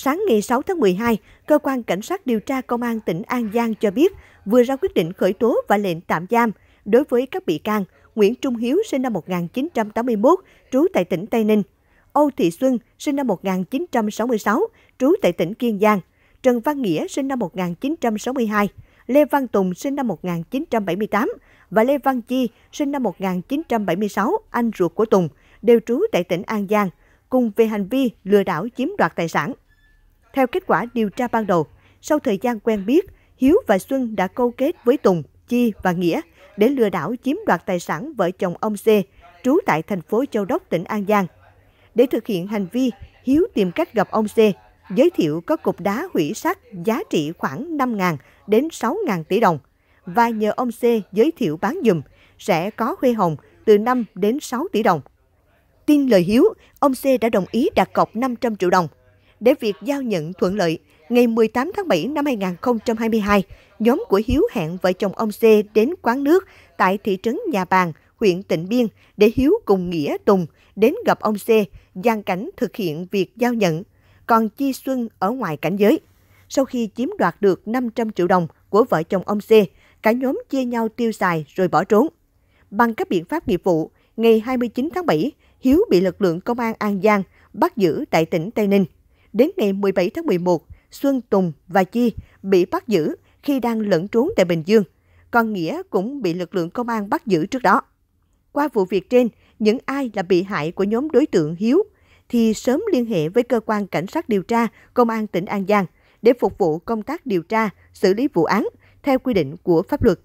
Sáng ngày 6 tháng 12, Cơ quan Cảnh sát điều tra Công an tỉnh An Giang cho biết vừa ra quyết định khởi tố và lệnh tạm giam đối với các bị can Nguyễn Trung Hiếu sinh năm 1981, trú tại tỉnh Tây Ninh, Âu Thị Xuân sinh năm 1966, trú tại tỉnh Kiên Giang, Trần Văn Nghĩa sinh năm 1962, Lê Văn Tùng sinh năm 1978 và Lê Văn Chi sinh năm 1976, anh ruột của Tùng, đều trú tại tỉnh An Giang, cùng về hành vi lừa đảo chiếm đoạt tài sản. Theo kết quả điều tra ban đầu, sau thời gian quen biết, Hiếu và Xuân đã câu kết với Tùng, Chi và Nghĩa để lừa đảo chiếm đoạt tài sản vợ chồng ông C, trú tại thành phố Châu Đốc, tỉnh An Giang. Để thực hiện hành vi, Hiếu tìm cách gặp ông C, giới thiệu có cục đá hủy sắt giá trị khoảng 5.000 đến 6.000 tỷ đồng và nhờ ông C giới thiệu bán dùm sẽ có huê hồng từ 5 đến 6 tỷ đồng. Tin lời Hiếu, ông C đã đồng ý đặt cọc 500 triệu đồng. Để việc giao nhận thuận lợi, ngày 18 tháng 7 năm 2022, nhóm của Hiếu hẹn vợ chồng ông C đến quán nước tại thị trấn Nhà Bàng, huyện Tịnh Biên để Hiếu cùng Nghĩa Tùng đến gặp ông C, gian cảnh thực hiện việc giao nhận, còn Chi Xuân ở ngoài cảnh giới. Sau khi chiếm đoạt được 500 triệu đồng của vợ chồng ông C, cả nhóm chia nhau tiêu xài rồi bỏ trốn. Bằng các biện pháp nghiệp vụ, ngày 29 tháng 7, Hiếu bị lực lượng công an An Giang bắt giữ tại tỉnh Tây Ninh. Đến ngày 17 tháng 11, Xuân Tùng và Chi bị bắt giữ khi đang lẫn trốn tại Bình Dương, còn Nghĩa cũng bị lực lượng công an bắt giữ trước đó. Qua vụ việc trên, những ai là bị hại của nhóm đối tượng Hiếu thì sớm liên hệ với cơ quan cảnh sát điều tra Công an tỉnh An Giang để phục vụ công tác điều tra, xử lý vụ án theo quy định của pháp luật.